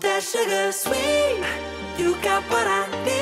That sugar sweet. You got what I need.